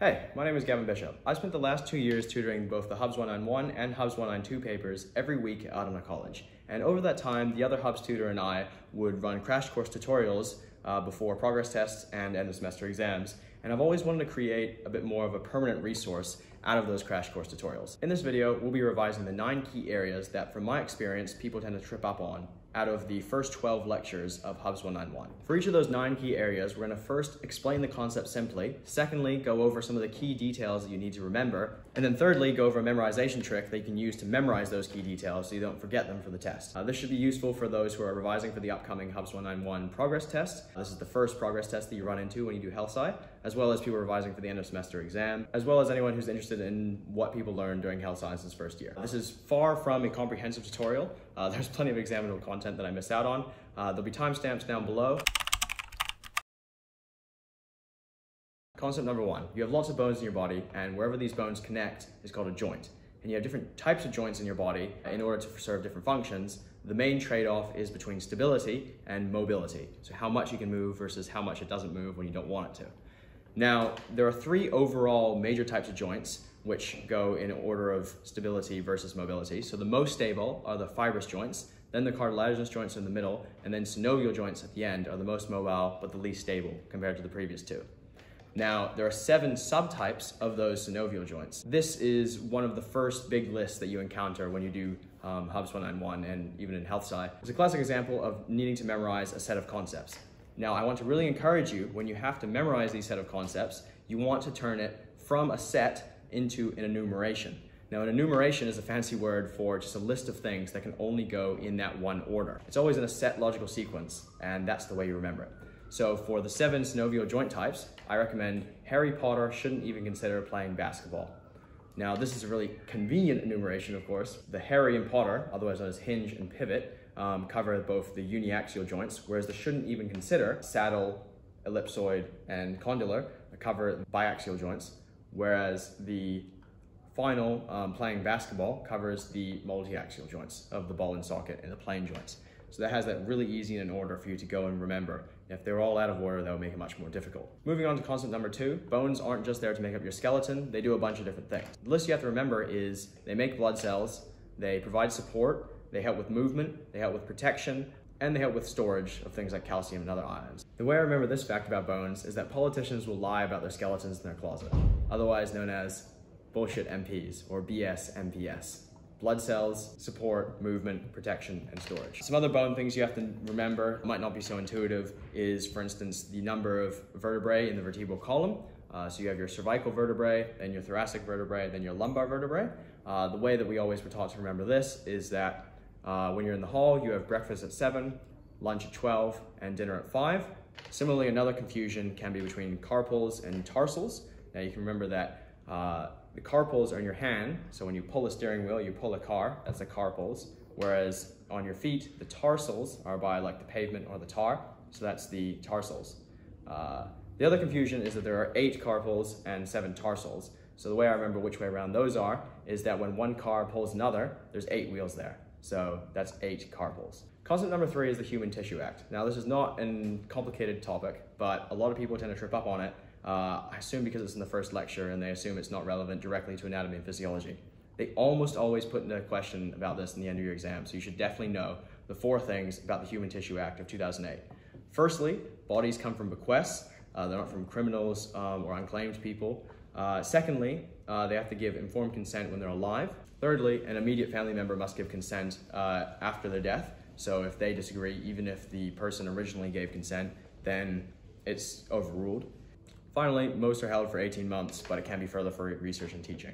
Hey, my name is Gavin Bishop. I spent the last two years tutoring both the Hubs 191 and Hubs 192 papers every week out in a college. And over that time, the other Hubs tutor and I would run crash course tutorials uh, before progress tests and end of semester exams. And I've always wanted to create a bit more of a permanent resource out of those crash course tutorials. In this video, we'll be revising the nine key areas that from my experience, people tend to trip up on out of the first 12 lectures of Hubs 191. For each of those nine key areas, we're gonna first explain the concept simply, secondly, go over some of the key details that you need to remember, and then thirdly, go over a memorization trick that you can use to memorize those key details so you don't forget them for the test. Uh, this should be useful for those who are revising for the upcoming Hubs 191 progress test. This is the first progress test that you run into when you do health sci, as well as people revising for the end of semester exam, as well as anyone who's interested in what people learn during health sciences first year. This is far from a comprehensive tutorial. Uh, there's plenty of examinable content that I missed out on. Uh, there'll be timestamps down below. Concept number one, you have lots of bones in your body and wherever these bones connect is called a joint. And you have different types of joints in your body in order to serve different functions. The main trade-off is between stability and mobility. So how much you can move versus how much it doesn't move when you don't want it to. Now, there are three overall major types of joints which go in order of stability versus mobility. So the most stable are the fibrous joints, then the cartilaginous joints in the middle, and then synovial joints at the end are the most mobile but the least stable compared to the previous two. Now, there are seven subtypes of those synovial joints. This is one of the first big lists that you encounter when you do um, Hubs 191 and even in Health Sci. It's a classic example of needing to memorize a set of concepts. Now, I want to really encourage you, when you have to memorize these set of concepts, you want to turn it from a set into an enumeration. Now, an enumeration is a fancy word for just a list of things that can only go in that one order. It's always in a set logical sequence, and that's the way you remember it. So for the seven synovial joint types, I recommend Harry Potter shouldn't even consider playing basketball. Now, this is a really convenient enumeration, of course. The Harry and Potter, otherwise known as hinge and pivot, um, cover both the uniaxial joints, whereas the shouldn't even consider saddle, ellipsoid, and condylar cover biaxial joints, whereas the final, um, playing basketball, covers the multi-axial joints of the ball and socket and the plane joints. So that has that really easy in order for you to go and remember. If they're all out of order, that would make it much more difficult. Moving on to concept number two, bones aren't just there to make up your skeleton, they do a bunch of different things. The list you have to remember is they make blood cells, they provide support, they help with movement, they help with protection, and they help with storage of things like calcium and other ions. The way I remember this fact about bones is that politicians will lie about their skeletons in their closet, otherwise known as bullshit MPs, or BS MPS. Blood cells, support, movement, protection, and storage. Some other bone things you have to remember, might not be so intuitive, is for instance, the number of vertebrae in the vertebral column. Uh, so you have your cervical vertebrae, then your thoracic vertebrae, then your lumbar vertebrae. Uh, the way that we always were taught to remember this is that uh, when you're in the hall, you have breakfast at seven, lunch at 12, and dinner at five. Similarly, another confusion can be between carpals and tarsals. Now you can remember that uh, the carpals are in your hand, so when you pull a steering wheel, you pull a car, that's the carpals. Whereas on your feet, the tarsals are by like the pavement or the tar, so that's the tarsals. Uh, the other confusion is that there are eight carpals and seven tarsals. So the way I remember which way around those are is that when one car pulls another, there's eight wheels there. So that's eight carpals. Concept number three is the Human Tissue Act. Now this is not a complicated topic, but a lot of people tend to trip up on it uh, I assume because it's in the first lecture and they assume it's not relevant directly to anatomy and physiology. They almost always put in a question about this in the end of your exam, so you should definitely know the four things about the Human Tissue Act of 2008. Firstly, bodies come from bequests. Uh, they're not from criminals um, or unclaimed people. Uh, secondly, uh, they have to give informed consent when they're alive. Thirdly, an immediate family member must give consent uh, after their death. So if they disagree, even if the person originally gave consent, then it's overruled. Finally, most are held for 18 months, but it can be further for research and teaching.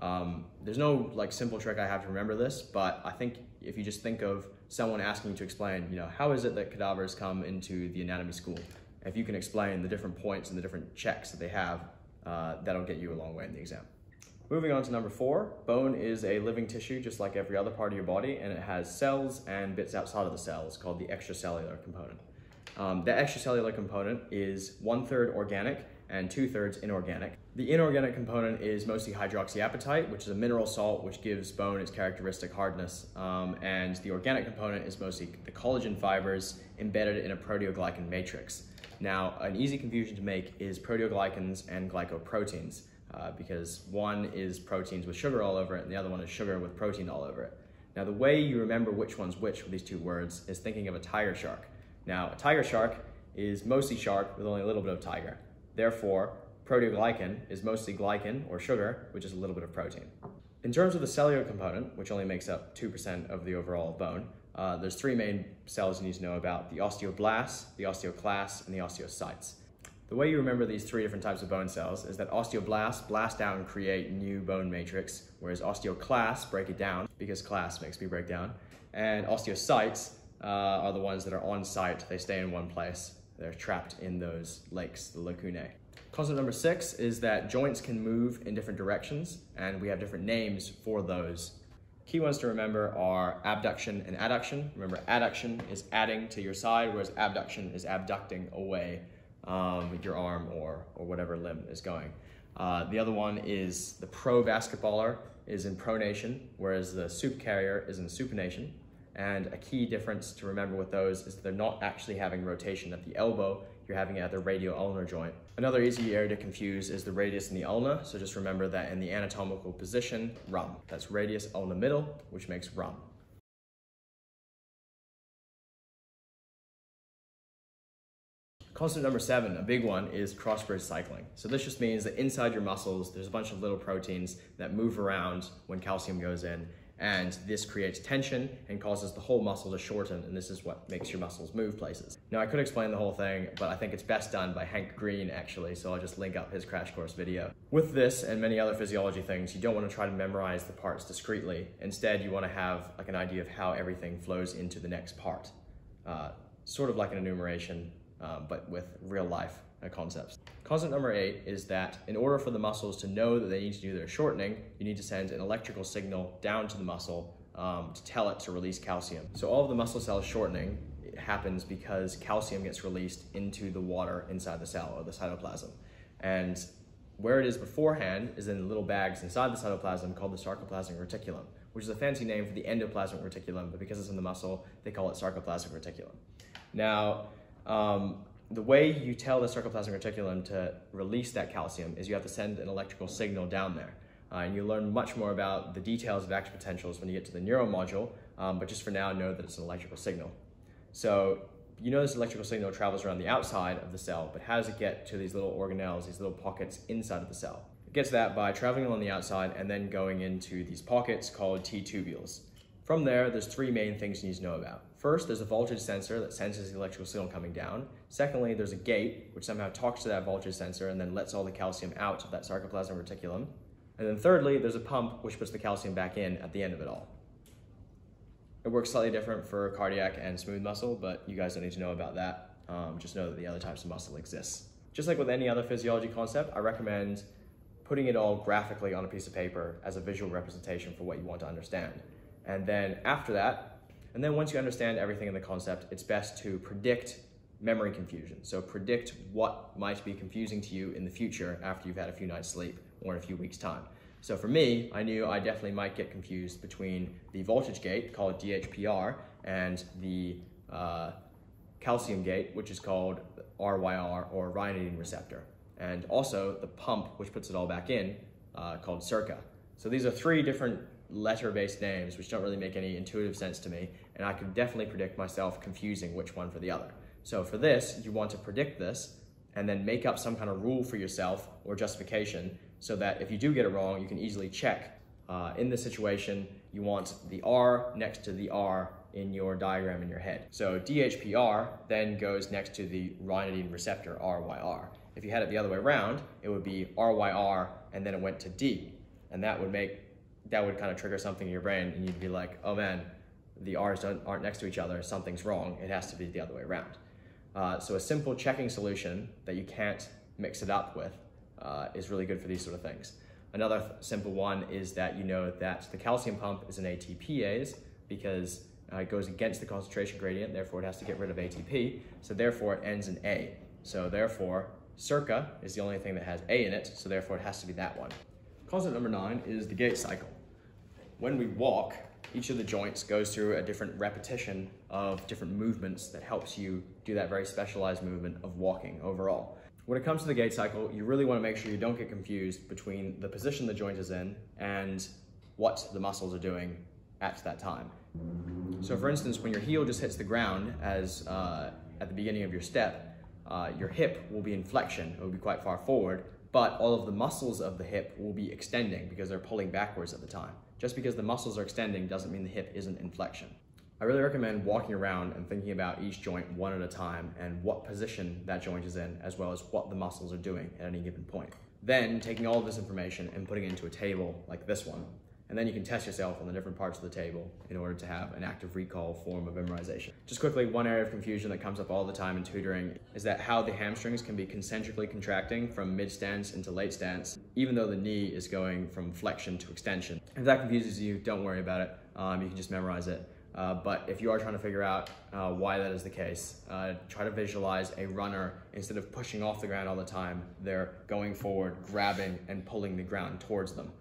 Um, there's no like simple trick I have to remember this, but I think if you just think of someone asking you to explain, you know, how is it that cadavers come into the anatomy school? If you can explain the different points and the different checks that they have, uh, that'll get you a long way in the exam. Moving on to number four, bone is a living tissue just like every other part of your body, and it has cells and bits outside of the cells called the extracellular component. Um, the extracellular component is one third organic and two-thirds inorganic. The inorganic component is mostly hydroxyapatite, which is a mineral salt which gives bone its characteristic hardness. Um, and the organic component is mostly the collagen fibers embedded in a proteoglycan matrix. Now, an easy confusion to make is proteoglycans and glycoproteins, uh, because one is proteins with sugar all over it, and the other one is sugar with protein all over it. Now, the way you remember which one's which with these two words is thinking of a tiger shark. Now, a tiger shark is mostly shark with only a little bit of tiger. Therefore, proteoglycan is mostly glycan or sugar, which is a little bit of protein. In terms of the cellular component, which only makes up 2% of the overall bone, uh, there's three main cells you need to know about, the osteoblasts, the osteoclasts, and the osteocytes. The way you remember these three different types of bone cells is that osteoblasts blast out and create new bone matrix, whereas osteoclasts break it down, because class makes me break down, and osteocytes uh, are the ones that are on site. They stay in one place. They're trapped in those lakes, the lacunae. Concept number six is that joints can move in different directions, and we have different names for those. Key ones to remember are abduction and adduction. Remember, adduction is adding to your side, whereas abduction is abducting away um, your arm or, or whatever limb is going. Uh, the other one is the pro basketballer is in pronation, whereas the soup carrier is in supination. And a key difference to remember with those is they're not actually having rotation at the elbow, you're having it at the radio-ulnar joint. Another easy area to confuse is the radius and the ulna, so just remember that in the anatomical position, rum. That's radius ulna middle, which makes rum. Concept number seven, a big one, is cross-bridge cycling. So this just means that inside your muscles, there's a bunch of little proteins that move around when calcium goes in, and this creates tension and causes the whole muscle to shorten, and this is what makes your muscles move places. Now, I could explain the whole thing, but I think it's best done by Hank Green, actually, so I'll just link up his crash course video. With this and many other physiology things, you don't want to try to memorize the parts discretely. Instead, you want to have like an idea of how everything flows into the next part. Uh, sort of like an enumeration, uh, but with real life concepts. Concept number eight is that in order for the muscles to know that they need to do their shortening, you need to send an electrical signal down to the muscle um, to tell it to release calcium. So all of the muscle cell shortening happens because calcium gets released into the water inside the cell or the cytoplasm. And where it is beforehand is in little bags inside the cytoplasm called the sarcoplasmic reticulum, which is a fancy name for the endoplasmic reticulum, but because it's in the muscle, they call it sarcoplasmic reticulum. Now, um, the way you tell the sarcoplasmic reticulum to release that calcium is you have to send an electrical signal down there. Uh, and you learn much more about the details of action potentials when you get to the neuromodule, um, but just for now, know that it's an electrical signal. So you know this electrical signal travels around the outside of the cell, but how does it get to these little organelles, these little pockets inside of the cell? It gets that by traveling along the outside and then going into these pockets called T-tubules. From there, there's three main things you need to know about. First, there's a voltage sensor that senses the electrical signal coming down. Secondly, there's a gate which somehow talks to that voltage sensor and then lets all the calcium out of that sarcoplasmic reticulum. And then thirdly, there's a pump which puts the calcium back in at the end of it all. It works slightly different for cardiac and smooth muscle, but you guys don't need to know about that. Um, just know that the other types of muscle exists. Just like with any other physiology concept, I recommend putting it all graphically on a piece of paper as a visual representation for what you want to understand. And then after that, and then once you understand everything in the concept, it's best to predict memory confusion. So predict what might be confusing to you in the future after you've had a few nights sleep or in a few weeks time. So for me, I knew I definitely might get confused between the voltage gate, called DHPR, and the uh, calcium gate, which is called RYR or ryanodine receptor. And also the pump, which puts it all back in, uh, called SERCA. So these are three different letter-based names, which don't really make any intuitive sense to me, and I could definitely predict myself confusing which one for the other. So for this, you want to predict this and then make up some kind of rule for yourself or justification so that if you do get it wrong, you can easily check. Uh, in this situation, you want the R next to the R in your diagram in your head. So DHPR then goes next to the ryanodine receptor, RYR. If you had it the other way around, it would be RYR and then it went to D. And that would make that would kind of trigger something in your brain and you'd be like, oh man, the R's aren't next to each other, something's wrong, it has to be the other way around. Uh, so a simple checking solution that you can't mix it up with uh, is really good for these sort of things. Another th simple one is that you know that the calcium pump is an ATPase because uh, it goes against the concentration gradient, therefore it has to get rid of ATP, so therefore it ends in A. So therefore, SERCA is the only thing that has A in it, so therefore it has to be that one. Concept number nine is the gait cycle. When we walk, each of the joints goes through a different repetition of different movements that helps you do that very specialized movement of walking overall. When it comes to the gait cycle, you really want to make sure you don't get confused between the position the joint is in and what the muscles are doing at that time. So for instance, when your heel just hits the ground as uh, at the beginning of your step, uh, your hip will be in flexion, it will be quite far forward, but all of the muscles of the hip will be extending because they're pulling backwards at the time. Just because the muscles are extending doesn't mean the hip isn't in flexion. I really recommend walking around and thinking about each joint one at a time and what position that joint is in, as well as what the muscles are doing at any given point. Then taking all of this information and putting it into a table like this one, and then you can test yourself on the different parts of the table in order to have an active recall form of memorization. Just quickly, one area of confusion that comes up all the time in tutoring is that how the hamstrings can be concentrically contracting from mid stance into late stance, even though the knee is going from flexion to extension. If that confuses you, don't worry about it. Um, you can just memorize it. Uh, but if you are trying to figure out uh, why that is the case, uh, try to visualize a runner instead of pushing off the ground all the time, they're going forward, grabbing and pulling the ground towards them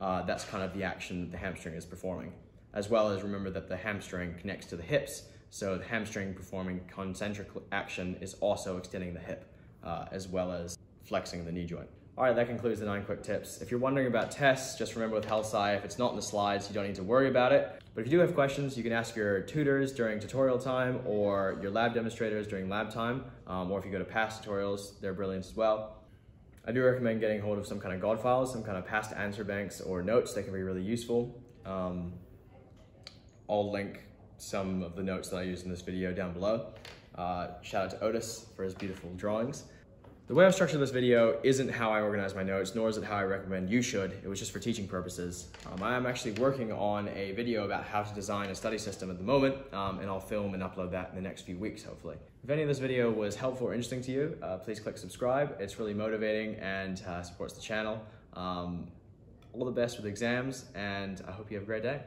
uh, that's kind of the action that the hamstring is performing. As well as remember that the hamstring connects to the hips, so the hamstring performing concentric action is also extending the hip, uh, as well as flexing the knee joint. All right, that concludes the nine quick tips. If you're wondering about tests, just remember with HealthSci, if it's not in the slides, you don't need to worry about it. But if you do have questions, you can ask your tutors during tutorial time or your lab demonstrators during lab time, um, or if you go to past tutorials, they're brilliant as well. I do recommend getting hold of some kind of God files, some kind of past answer banks or notes that can be really useful. Um, I'll link some of the notes that I used in this video down below. Uh, shout out to Otis for his beautiful drawings. The way I've structured this video isn't how I organize my notes, nor is it how I recommend you should. It was just for teaching purposes. Um, I am actually working on a video about how to design a study system at the moment, um, and I'll film and upload that in the next few weeks, hopefully. If any of this video was helpful or interesting to you, uh, please click subscribe. It's really motivating and uh, supports the channel. Um, all the best with exams, and I hope you have a great day.